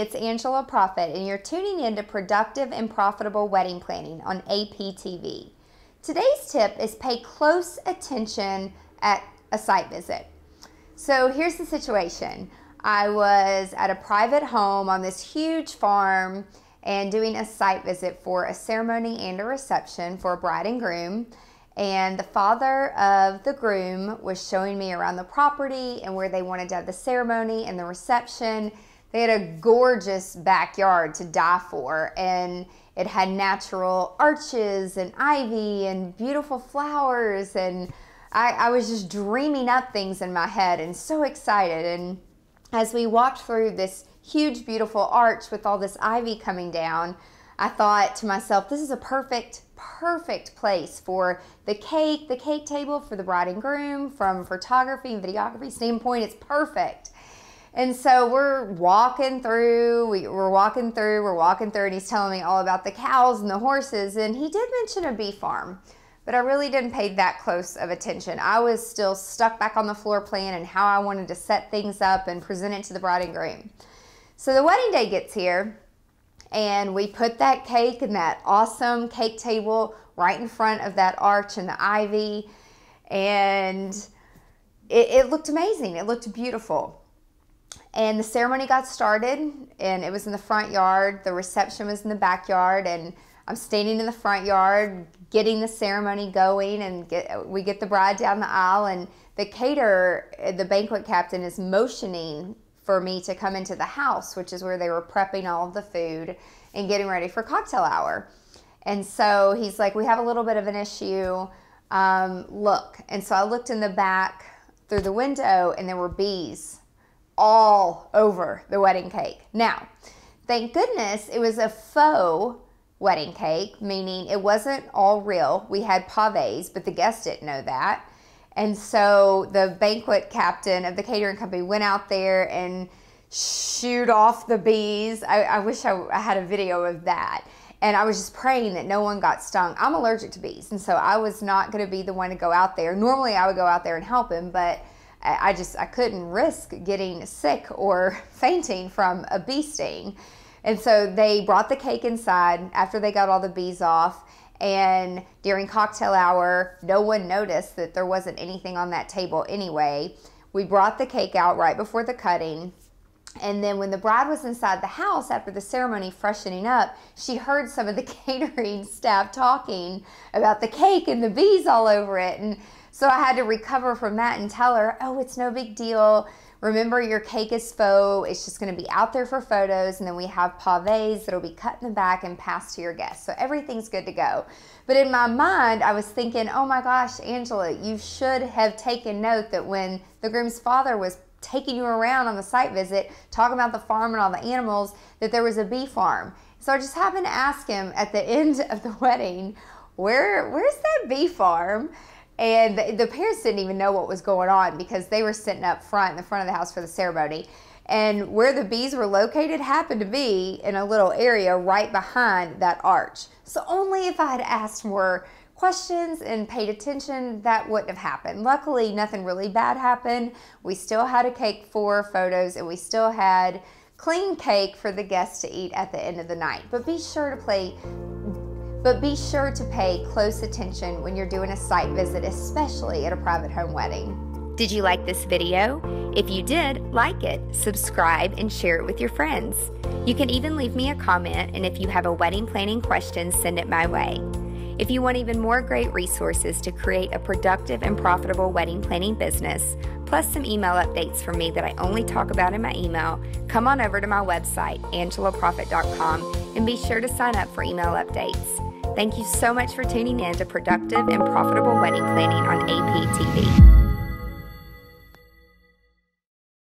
it's Angela Proffitt, and you're tuning in to Productive and Profitable Wedding Planning on APTV. Today's tip is pay close attention at a site visit. So here's the situation I was at a private home on this huge farm and doing a site visit for a ceremony and a reception for a bride and groom. And the father of the groom was showing me around the property and where they wanted to have the ceremony and the reception. They had a gorgeous backyard to die for, and it had natural arches and ivy and beautiful flowers. And I, I was just dreaming up things in my head and so excited. And as we walked through this huge, beautiful arch with all this ivy coming down, I thought to myself, this is a perfect, perfect place for the cake, the cake table for the bride and groom, from photography and videography standpoint, it's perfect. And so we're walking through, we, are walking through, we're walking through, and he's telling me all about the cows and the horses. And he did mention a bee farm, but I really didn't pay that close of attention. I was still stuck back on the floor plan and how I wanted to set things up and present it to the bride and groom. So the wedding day gets here, and we put that cake and that awesome cake table right in front of that arch and the ivy. And it, it looked amazing, it looked beautiful. And the ceremony got started, and it was in the front yard. The reception was in the backyard, and I'm standing in the front yard getting the ceremony going, and get, we get the bride down the aisle, and the caterer, the banquet captain, is motioning for me to come into the house, which is where they were prepping all of the food and getting ready for cocktail hour. And so he's like, We have a little bit of an issue. Um, look. And so I looked in the back through the window, and there were bees all over the wedding cake. Now, thank goodness it was a faux wedding cake, meaning it wasn't all real. We had pavés, but the guests didn't know that. And so the banquet captain of the catering company went out there and shoot off the bees. I, I wish I, I had a video of that. And I was just praying that no one got stung. I'm allergic to bees, and so I was not going to be the one to go out there. Normally, I would go out there and help him, but I just I couldn't risk getting sick or fainting from a bee sting. And so they brought the cake inside after they got all the bees off. And during cocktail hour, no one noticed that there wasn't anything on that table anyway. We brought the cake out right before the cutting. And then when the bride was inside the house after the ceremony freshening up, she heard some of the catering staff talking about the cake and the bees all over it. And so I had to recover from that and tell her, oh, it's no big deal. Remember, your cake is faux. It's just going to be out there for photos. And then we have pavés that'll be cut in the back and passed to your guests. So everything's good to go. But in my mind, I was thinking, oh my gosh, Angela, you should have taken note that when the groom's father was taking you around on the site visit, talking about the farm and all the animals, that there was a bee farm. So I just happened to ask him at the end of the wedding, where where's that bee farm? And the, the parents didn't even know what was going on because they were sitting up front in the front of the house for the ceremony. And where the bees were located happened to be in a little area right behind that arch. So only if I had asked more questions and paid attention, that wouldn't have happened. Luckily, nothing really bad happened. We still had a cake for photos and we still had clean cake for the guests to eat at the end of the night. But be sure to play but be sure to pay close attention when you're doing a site visit, especially at a private home wedding. Did you like this video? If you did, like it, subscribe, and share it with your friends. You can even leave me a comment, and if you have a wedding planning question, send it my way. If you want even more great resources to create a productive and profitable wedding planning business, plus some email updates from me that I only talk about in my email, come on over to my website, angelaproffitt.com, and be sure to sign up for email updates. Thank you so much for tuning in to Productive and Profitable Wedding Planning on APTV.